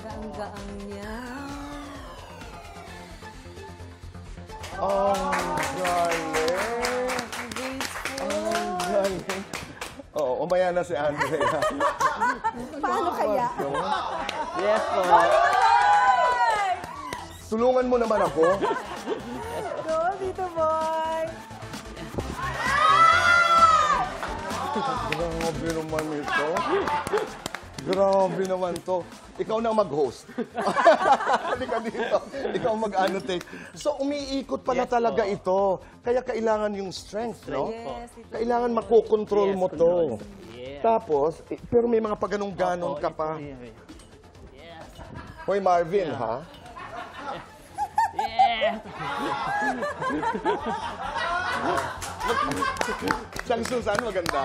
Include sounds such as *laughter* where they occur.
Gaang-gaang niya. Oh, galing. Graceful. Ang galing. Oo, umaya na si Andrea. Paano kaya? Yes po. Tulungan mo naman ako. Go, Tito Boy! Grabe naman ito. Grabe naman to. Ikaw na ang mag-host. *laughs* Halika dito. Ikaw ang mag-annotate. So, umiikot pala Yes, talaga po. ito. Kaya kailangan yung strength, no? Yes. Kailangan makokontrol Yes, mo to. Yeah. Tapos, eh, pero may mga paganong-ganon ka pa. Yes. Hoy, Marvin, ha? Yes. *laughs* Siyang Susan, maganda.